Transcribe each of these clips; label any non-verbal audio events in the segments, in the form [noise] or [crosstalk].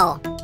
Wow!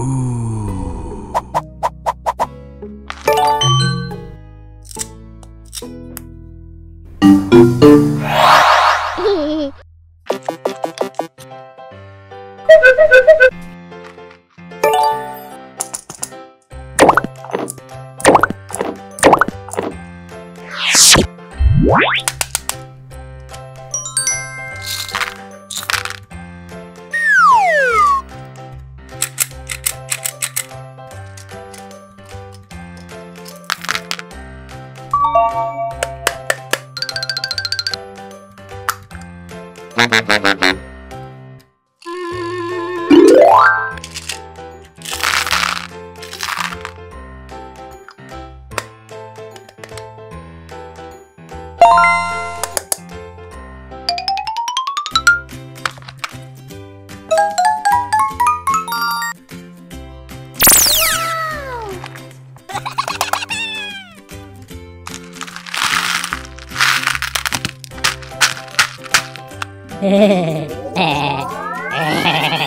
Ooh. Hehehe [laughs] Hehehehe